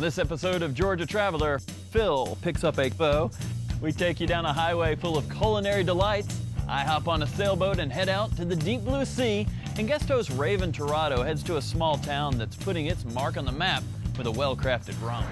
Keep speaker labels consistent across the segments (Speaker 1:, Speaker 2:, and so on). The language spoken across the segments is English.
Speaker 1: On this episode of Georgia Traveler, Phil picks up a bow. We take you down a highway full of culinary delights. I hop on a sailboat and head out to the deep blue sea. And guest host Raven Torado heads to a small town that's putting its mark on the map with a well-crafted rum.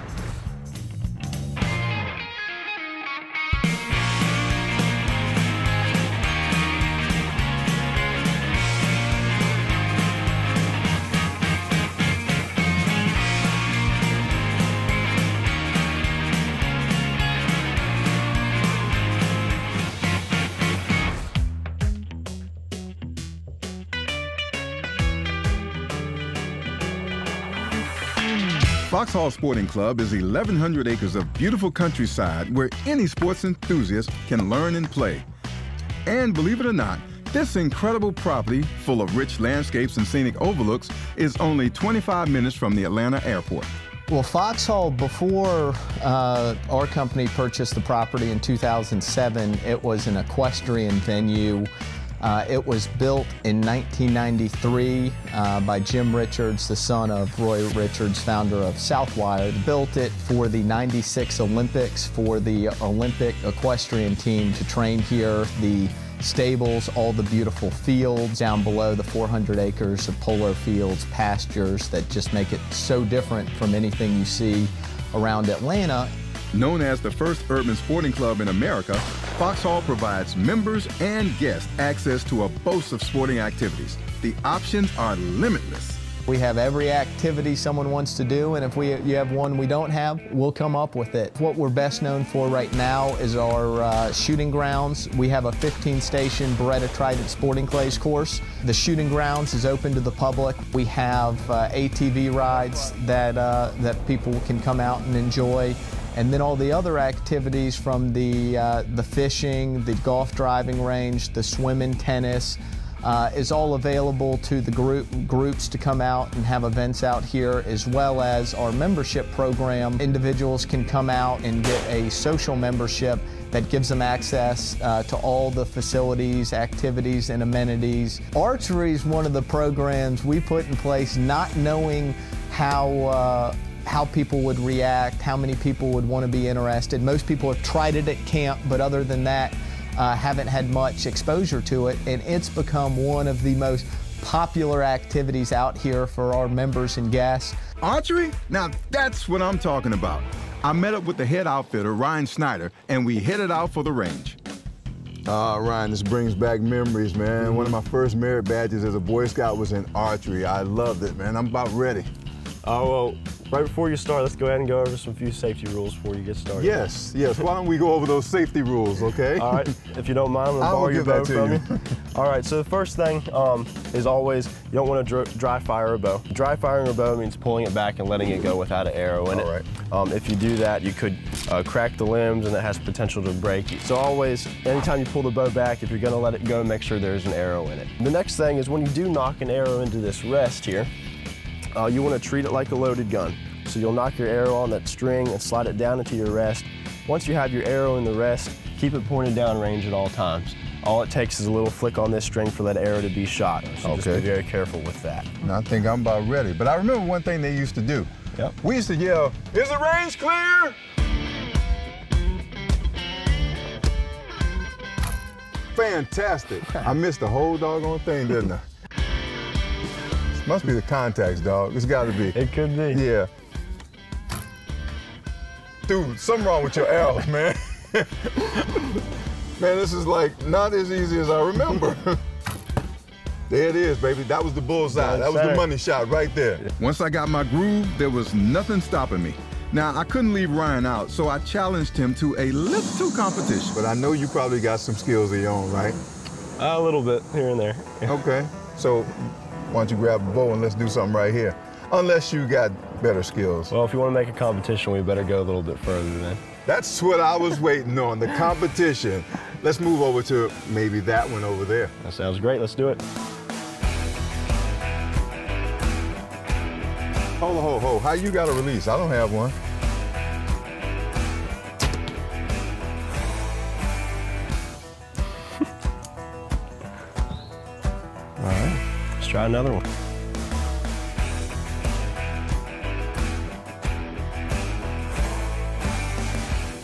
Speaker 2: Foxhall Sporting Club is 1,100 acres of beautiful countryside where any sports enthusiast can learn and play. And believe it or not, this incredible property, full of rich landscapes and scenic overlooks, is only 25 minutes from the Atlanta airport.
Speaker 3: Well, Foxhall, before uh, our company purchased the property in 2007, it was an equestrian venue uh, it was built in 1993 uh, by Jim Richards, the son of Roy Richards, founder of Southwire. Built it for the 96 Olympics for the Olympic equestrian team to train here. The stables, all the beautiful fields down below, the 400 acres of polo fields, pastures that just make it so different from anything you see around Atlanta.
Speaker 2: Known as the first urban sporting club in America, Foxhall provides members and guests access to a host of sporting activities. The options are limitless.
Speaker 3: We have every activity someone wants to do, and if we you have one we don't have, we'll come up with it. What we're best known for right now is our uh, shooting grounds. We have a 15-station Beretta Trident Sporting Clays course. The shooting grounds is open to the public. We have uh, ATV rides that uh, that people can come out and enjoy. And then all the other activities from the, uh, the fishing, the golf driving range, the swimming, tennis, uh, is all available to the group groups to come out and have events out here, as well as our membership program. Individuals can come out and get a social membership that gives them access uh, to all the facilities, activities, and amenities. Archery is one of the programs we put in place not knowing how uh, how people would react, how many people would want to be interested. Most people have tried it at camp, but other than that, uh, haven't had much exposure to it, and it's become one of the most popular activities out here for our members and guests.
Speaker 2: Archery? Now that's what I'm talking about. I met up with the head outfitter, Ryan Snyder, and we headed out for the range.
Speaker 4: Uh, Ryan, this brings back memories, man. Mm -hmm. One of my first merit badges as a Boy Scout was in archery. I loved it, man. I'm about ready.
Speaker 5: Oh, well, right before you start, let's go ahead and go over some few safety rules before you get started.
Speaker 4: Yes, yes. Why don't we go over those safety rules, okay?
Speaker 5: All right. If you don't mind, I'm to borrow your bow from you. you. All right, so the first thing um, is always you don't want to dry fire a bow. Dry firing a bow means pulling it back and letting it go without an arrow in
Speaker 4: All
Speaker 5: it.
Speaker 4: Right.
Speaker 5: Um, if you do that, you could uh, crack the limbs and it has potential to break. So always, anytime you pull the bow back, if you're going to let it go, make sure there's an arrow in it. The next thing is when you do knock an arrow into this rest here, uh, you want to treat it like a loaded gun. So you'll knock your arrow on that string and slide it down into your rest. Once you have your arrow in the rest, keep it pointed down range at all times. All it takes is a little flick on this string for that arrow to be shot. So okay. just be very careful with that.
Speaker 4: I think I'm about ready. But I remember one thing they used to do.
Speaker 5: Yep.
Speaker 4: We used to yell, is the range clear? Fantastic. I missed the whole doggone thing, didn't I? Must be the contacts, dog. It's got to be.
Speaker 5: It could be.
Speaker 4: Yeah. Dude, something wrong with your arrows, man. man, this is like not as easy as I remember. there it is, baby. That was the bullseye. That was the money shot right there.
Speaker 2: Once I got my groove, there was nothing stopping me. Now, I couldn't leave Ryan out, so I challenged him to a little competition.
Speaker 4: But I know you probably got some skills of your own, right?
Speaker 5: a little bit here and there.
Speaker 4: okay. So why don't you grab a bow and let's do something right here? Unless you got better skills.
Speaker 5: Well, if you want to make a competition, we better go a little bit further then.
Speaker 4: That's what I was waiting on, the competition. Let's move over to maybe that one over there.
Speaker 5: That sounds great. Let's do it.
Speaker 4: Ho, ho, ho. How you got a release? I don't have one.
Speaker 5: Try another one.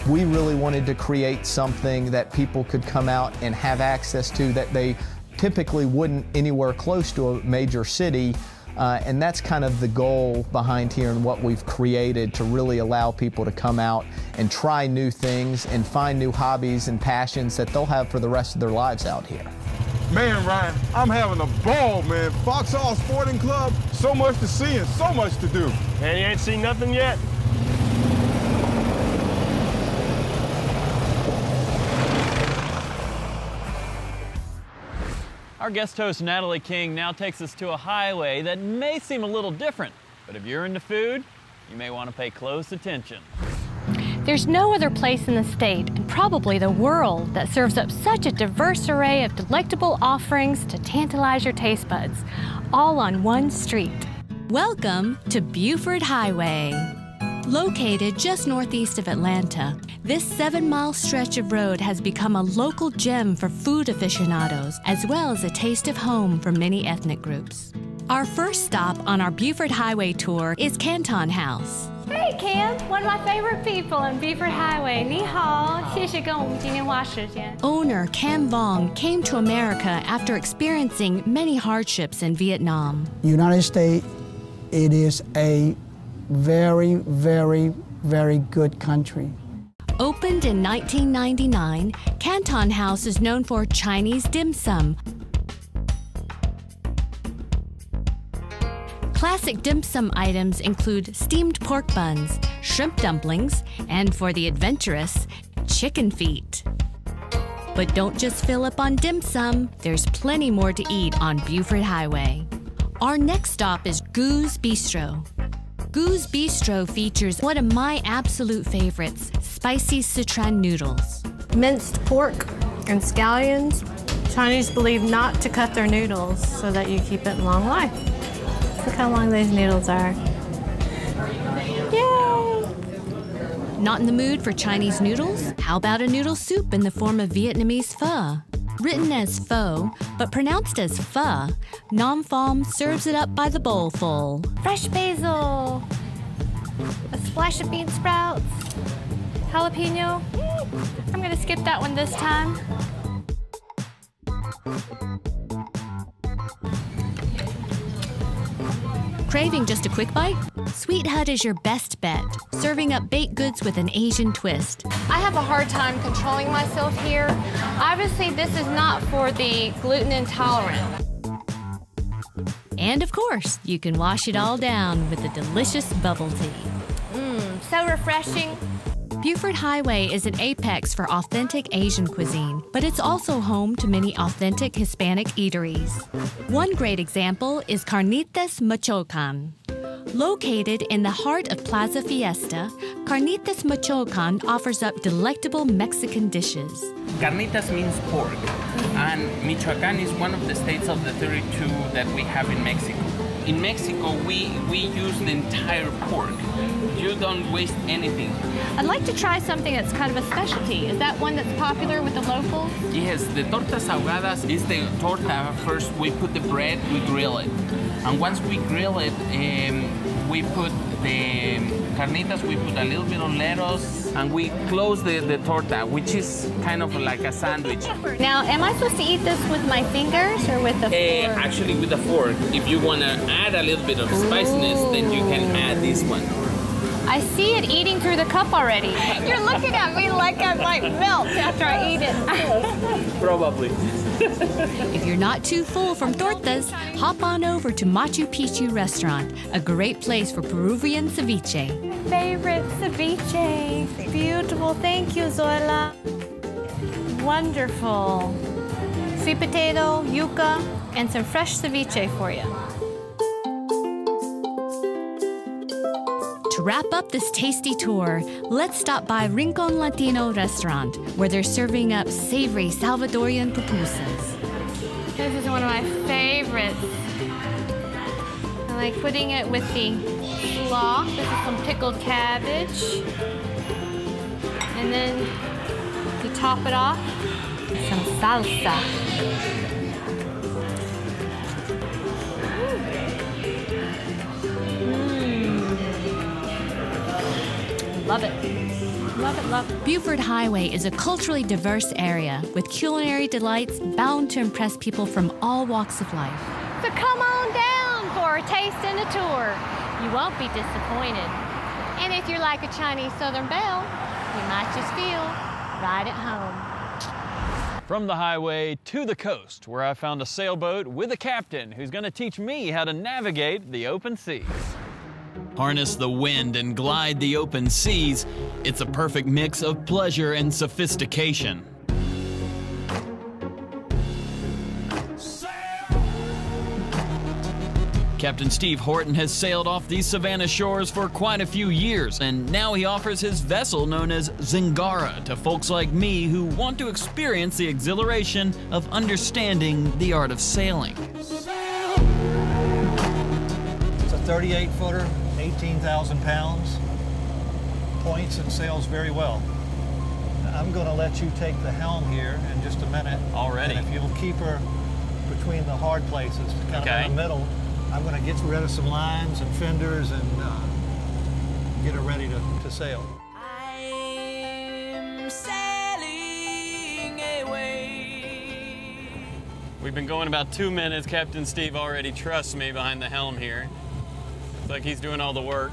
Speaker 3: We really wanted to create something that people could come out and have access to that they typically wouldn't anywhere close to a major city. Uh, and that's kind of the goal behind here and what we've created to really allow people to come out and try new things and find new hobbies and passions that they'll have for the rest of their lives out here.
Speaker 4: Man, Ryan, I'm having a ball, man. Foxhall Sporting Club, so much to see and so much to do.
Speaker 5: And you ain't seen nothing yet?
Speaker 1: Our guest host, Natalie King, now takes us to a highway that may seem a little different, but if you're into food, you may want to pay close attention.
Speaker 6: There's no other place in the state, and probably the world, that serves up such a diverse array of delectable offerings to tantalize your taste buds, all on one street.
Speaker 7: Welcome to Buford Highway. Located just northeast of Atlanta, this seven mile stretch of road has become a local gem for food aficionados, as well as a taste of home for many ethnic groups. Our first stop on our Buford Highway tour is Canton House.
Speaker 6: Hey Cam, one of my favorite people on Buford Highway.
Speaker 7: Owner Cam Vong came to America after experiencing many hardships in Vietnam.
Speaker 8: United States, it is a very, very, very good country.
Speaker 7: Opened in 1999, Canton House is known for Chinese dim sum, Classic dim sum items include steamed pork buns, shrimp dumplings, and for the adventurous, chicken feet. But don't just fill up on dim sum, there's plenty more to eat on Buford Highway. Our next stop is Gu's Bistro. Gu's Bistro features one of my absolute favorites, spicy Sichuan noodles.
Speaker 6: Minced pork and scallions. Chinese believe not to cut their noodles so that you keep it in long life. Look how long those noodles are. Yay!
Speaker 7: Not in the mood for Chinese noodles? How about a noodle soup in the form of Vietnamese pho? Written as pho, but pronounced as pho, Nam Pham serves it up by the bowlful.
Speaker 6: Fresh basil. A splash of bean sprouts. Jalapeno. I'm gonna skip that one this time.
Speaker 7: Craving just a quick bite? Sweet Hut is your best bet, serving up baked goods with an Asian twist.
Speaker 6: I have a hard time controlling myself here. Obviously, this is not for the gluten intolerant.
Speaker 7: And of course, you can wash it all down with a delicious bubble tea.
Speaker 6: Mmm, So refreshing.
Speaker 7: Buford Highway is an apex for authentic Asian cuisine, but it's also home to many authentic Hispanic eateries. One great example is Carnitas Michoacán. Located in the heart of Plaza Fiesta, Carnitas Michoacán offers up delectable Mexican dishes.
Speaker 9: Carnitas means pork, and Michoacán is one of the states of the 32 that we have in Mexico. In Mexico, we, we use the entire pork. You don't waste anything.
Speaker 6: I'd like to try something that's kind of a specialty. Is that one that's popular with the locals?
Speaker 9: Yes, the tortas ahogadas is the torta. First, we put the bread, we grill it. And once we grill it, um, we put the carnitas, we put a little bit of lettuce, and we close the, the torta, which is kind of like a sandwich.
Speaker 6: Now, am I supposed to eat this with my fingers or with a
Speaker 9: Uh,
Speaker 6: fork?
Speaker 9: actually, with a fork, if you want to add a little bit of spiciness, then you can add this one.
Speaker 6: I see it eating through the cup already. You're looking at me like I might melt after I eat it.
Speaker 9: Probably.
Speaker 7: If you're not too full from tortas, hop on over to Machu Picchu Restaurant, a great place for Peruvian ceviche.
Speaker 6: Favorite ceviche. Beautiful. Thank you, Zoila. Wonderful. Sweet potato, yuca, and some fresh ceviche for you.
Speaker 7: Wrap up this tasty tour, let's stop by Rincon Latino Restaurant, where they're serving up savory Salvadorian pupusas.
Speaker 6: This is one of my favorites. I like putting it with the slaw. This is some pickled cabbage. And then you top it off some salsa. Love it. Love it, love it.
Speaker 7: Buford Highway is a culturally diverse area with culinary delights bound to impress people from all walks of life.
Speaker 6: So come on down for a taste and a tour. You won't be disappointed. And if you're like a Chinese Southern belle, you might just feel right at home.
Speaker 1: From the highway to the coast, where I found a sailboat with a captain who's going to teach me how to navigate the open seas. Harness the wind and glide the open seas. It's a perfect mix of pleasure and sophistication. Captain Steve Horton has sailed off these Savannah shores for quite a few years, and now he offers his vessel known as Zingara to folks like me who want to experience the exhilaration of understanding the art of sailing.
Speaker 10: It's a 38 footer, 18,000 pounds, points and sails very well. I'm going to let you take the helm here in just a minute.
Speaker 1: Already?
Speaker 10: And if you'll keep her between the hard places, kind
Speaker 1: Okay.
Speaker 10: of in the middle, I'm going to get rid of some lines and fenders and uh, get her ready to, to sail.
Speaker 1: We've been going about two minutes. Captain Steve already trusts me behind the helm here. It's like he's doing all the work.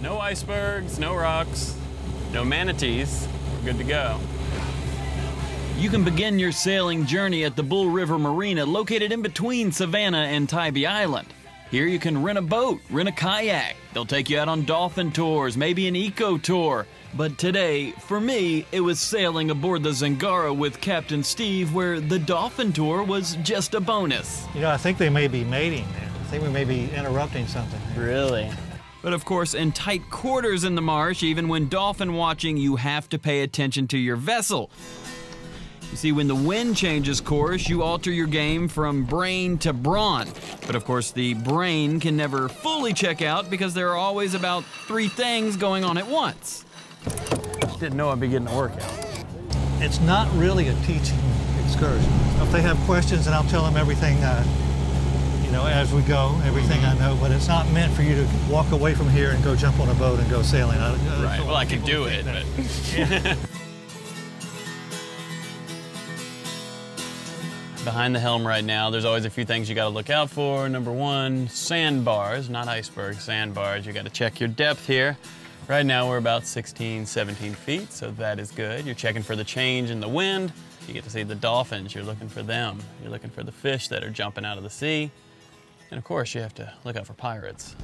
Speaker 1: No icebergs, no rocks, no manatees. We're good to go. You can begin your sailing journey at the Bull River Marina located in between Savannah and Tybee Island. Here you can rent a boat, rent a kayak. They'll take you out on dolphin tours, maybe an eco tour. But today, for me, it was sailing aboard the Zingara with Captain Steve where the dolphin tour was just a bonus.
Speaker 10: You know, I think they may be mating there. I think we may be interrupting something.
Speaker 1: Really? But of course, in tight quarters in the marsh, even when dolphin watching, you have to pay attention to your vessel. You see, when the wind changes course, you alter your game from brain to brawn. But of course, the brain can never fully check out because there are always about three things going on at once. Didn't know I'd be getting a workout.
Speaker 10: It's not really a teaching excursion. If they have questions, and I'll tell them everything, uh, you know, as we go, everything I know. But it's not meant for you to walk away from here and go jump on a boat and go sailing. I, I
Speaker 1: Right, well, I
Speaker 10: can
Speaker 1: do it,
Speaker 10: think
Speaker 1: but.
Speaker 10: that.
Speaker 1: Behind the helm right now, there's always a few things you gotta look out for. Number one, sandbars, not icebergs, sandbars. You gotta check your depth here. Right now we're about 16, 17 feet, so that is good. You're checking for the change in the wind. You get to see the dolphins, you're looking for them. You're looking for the fish that are jumping out of the sea. And of course, you have to look out for pirates.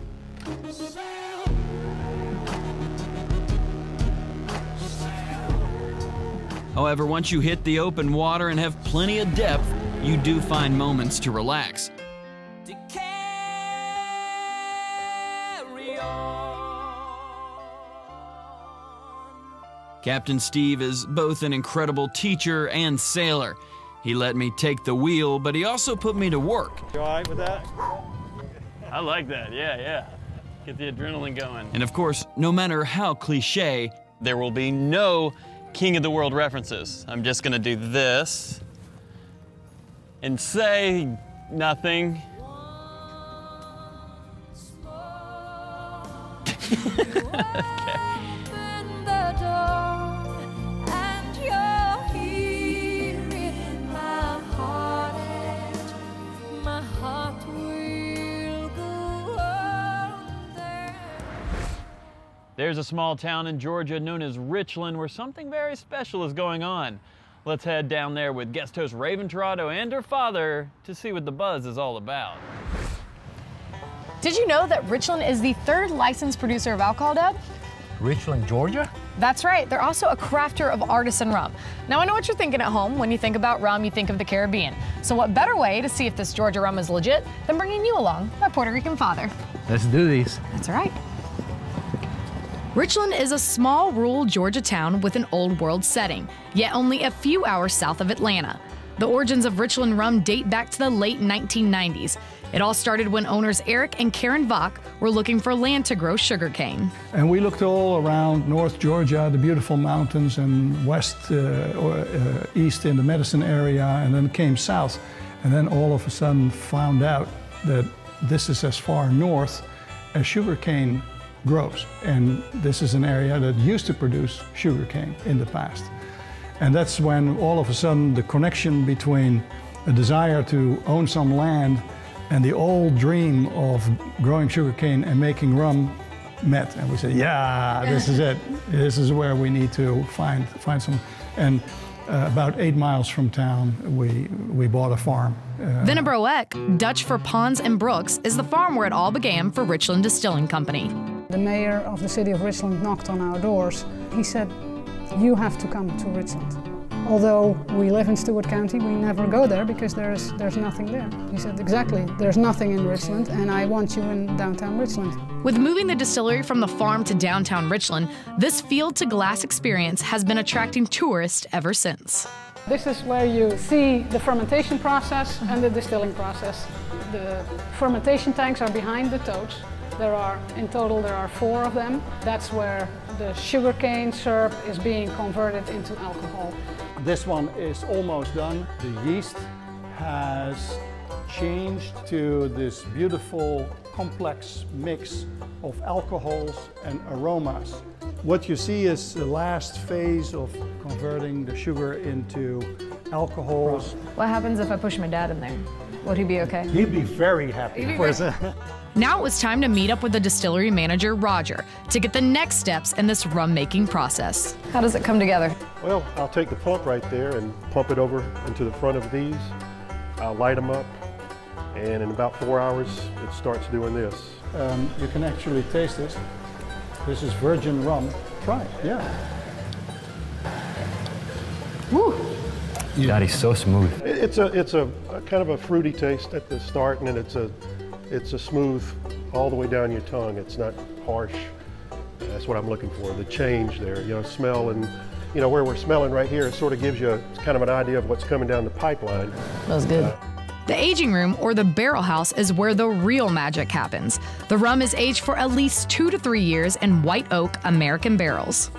Speaker 1: However, once you hit the open water and have plenty of depth, you do find moments to relax. Captain Steve is both an incredible teacher and sailor. He let me take the wheel, but he also put me to work.
Speaker 10: You all right with that?
Speaker 1: I like that, yeah, yeah. Get the adrenaline going. And of course, no matter how cliche, there will be no King of the World references. I'm just gonna do this and say nothing. There's a small town in Georgia known as Richland where something very special is going on. Let's head down there with guest host Raven Torado and her father to see what the buzz is all about.
Speaker 11: Did you know that Richland is the third licensed producer of alcohol, Dad?
Speaker 12: Richland, Georgia?
Speaker 11: That's right. They're also a crafter of artisan rum. Now, I know what you're thinking at home. When you think about rum, you think of the Caribbean. So, what better way to see if this Georgia rum is legit than bringing you along, my Puerto Rican father?
Speaker 12: Let's do these.
Speaker 11: That's right. Richland is a small rural Georgia town with an old world setting, yet only a few hours south of Atlanta. The origins of Richland rum date back to the late 1990s. It all started when owners Eric and Karen Vonk were looking for land to grow sugarcane.
Speaker 13: And we looked all around North Georgia, the beautiful mountains, and west, uh, or, uh, east in the Madison area, and then came south. And then all of a sudden found out that this is as far north as sugarcane grows. And this is an area that used to produce sugarcane in the past. And that's when all of a sudden the connection between a desire to own some land and the old dream of growing sugarcane and making rum met. And we said, yeah, this is it. This is where we need to find, find some. And uh, about eight miles from town, we, we bought a farm. Uh,
Speaker 11: Dutch for ponds and brooks, is the farm where it all began for Richland Distilling Company.
Speaker 14: The mayor of the city of Richland knocked on our doors. He said, you have to come to Richland. Although we live in Stewart County, we never go there because there's, there's nothing there. He said, exactly, there's nothing in Richland and I want you in downtown Richland.
Speaker 11: With moving the distillery from the farm to downtown Richland, this field to glass experience has been attracting tourists ever since.
Speaker 14: This is where you see the fermentation process and the distilling process. The fermentation tanks are behind the totes. There are, in total, there are four of them. That's where the sugarcane syrup is being converted into alcohol.
Speaker 13: This one is almost done. The yeast has changed to this beautiful complex mix of alcohols and aromas. What you see is the last phase of converting the sugar into alcohols.
Speaker 15: What happens if I push my dad in there? Would he be okay?
Speaker 13: He'd be very happy.
Speaker 15: He'd be very...
Speaker 11: Now it was time to meet up with the distillery manager, Roger, to get the next steps in this rum making process.
Speaker 15: How does it come together?
Speaker 16: Well, I'll take the pump right there and pump it over into the front of these. I'll light them up, and in about four hours, it starts doing this.
Speaker 13: Um, you can actually taste this. This is virgin rum. Try it, yeah.
Speaker 15: Woo!
Speaker 12: That is so smooth.
Speaker 16: It's a it's a, a, kind of a fruity taste at the start, and then it's a it's a smooth all the way down your tongue. It's not harsh. That's what I'm looking for. The change there, you know, smell and you know where we're smelling right here. It sort of gives you a, kind of an idea of what's coming down the pipeline.
Speaker 15: Smells good. Uh,
Speaker 11: the aging room, or the barrel house, is where the real magic happens. The rum is aged for at least two to three years in white oak American barrels.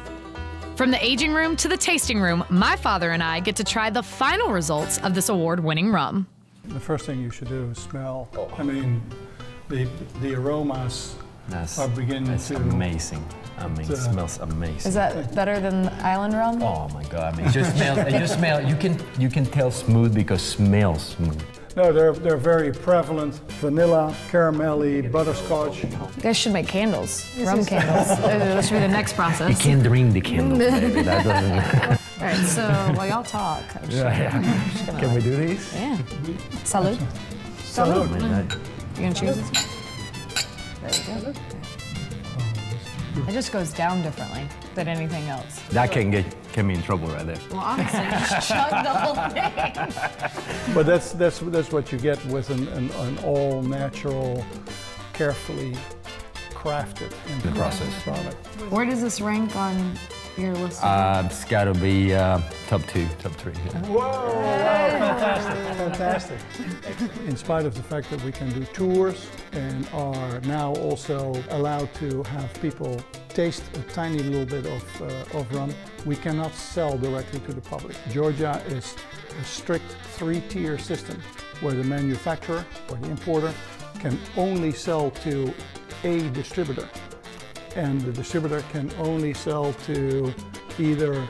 Speaker 11: From the aging room to the tasting room, my father and I get to try the final results of this award winning rum.
Speaker 13: The first thing you should do is smell. Oh. I mean, the, the aromas
Speaker 12: that's,
Speaker 13: are beginning
Speaker 12: that's
Speaker 13: to.
Speaker 12: amazing. I mean, it smells amazing.
Speaker 15: Is that better than island rum?
Speaker 12: Oh my god! I mean, it just smells. It just smells. You can you can tell smooth because smells smooth.
Speaker 13: No, they're they're very prevalent. Vanilla, caramelly, butterscotch.
Speaker 15: You guys should make candles, rum candles. that should be the next process.
Speaker 12: You can't drink the candles, baby. That doesn't.
Speaker 15: All right, so while y'all talk, I'm just,
Speaker 12: yeah, yeah. Can like, we do these?
Speaker 15: Yeah. Salud.
Speaker 13: Salud.
Speaker 15: Salud. Mm. You gonna choose this? There we go. It just goes down differently than anything else.
Speaker 12: That can get get me in trouble right there.
Speaker 15: Well, honestly, just chug the whole thing.
Speaker 13: But that's that's that's what you get with an, an, an all natural, carefully crafted
Speaker 12: the process
Speaker 13: product.
Speaker 15: Where does this rank on your list?
Speaker 12: Uh, it's got to be uh, top two, top three. Yeah.
Speaker 13: Whoa! Wow, fantastic, fantastic. In spite of the fact that we can do tours and are now also allowed to have people taste a tiny little bit of, uh, of rum, we cannot sell directly to the public. Georgia is a strict three-tier system where the manufacturer or the importer can only sell to a distributor and the distributor can only sell to either